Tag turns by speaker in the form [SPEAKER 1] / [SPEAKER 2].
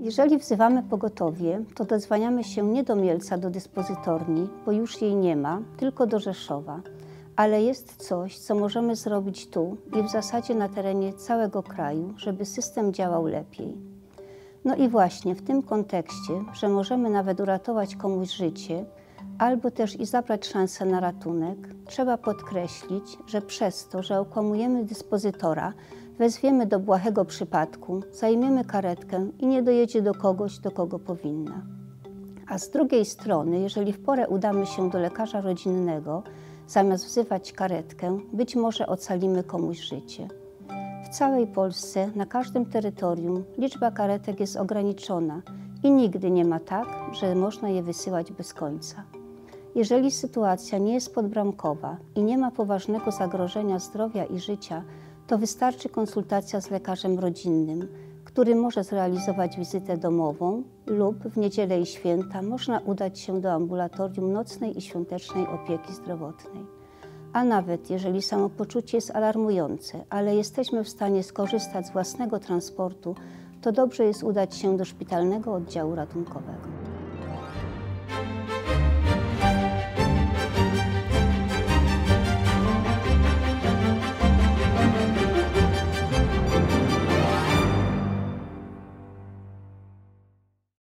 [SPEAKER 1] Jeżeli wzywamy pogotowie, to dozwaniamy się nie do Mielca, do dyspozytorni, bo już jej nie ma, tylko do Rzeszowa. Ale jest coś, co możemy zrobić tu i w zasadzie na terenie całego kraju, żeby system działał lepiej. No i właśnie w tym kontekście, że możemy nawet uratować komuś życie, albo też i zabrać szansę na ratunek, trzeba podkreślić, że przez to, że okłamujemy dyspozytora, wezwiemy do błahego przypadku, zajmiemy karetkę i nie dojedzie do kogoś, do kogo powinna. A z drugiej strony, jeżeli w porę udamy się do lekarza rodzinnego, zamiast wzywać karetkę, być może ocalimy komuś życie. W całej Polsce, na każdym terytorium, liczba karetek jest ograniczona i nigdy nie ma tak, że można je wysyłać bez końca. Jeżeli sytuacja nie jest podbramkowa i nie ma poważnego zagrożenia zdrowia i życia, to wystarczy konsultacja z lekarzem rodzinnym, który może zrealizować wizytę domową lub w niedzielę i święta można udać się do ambulatorium nocnej i świątecznej opieki zdrowotnej. A nawet jeżeli samopoczucie jest alarmujące, ale jesteśmy w stanie skorzystać z własnego transportu, to dobrze jest udać się do szpitalnego oddziału ratunkowego.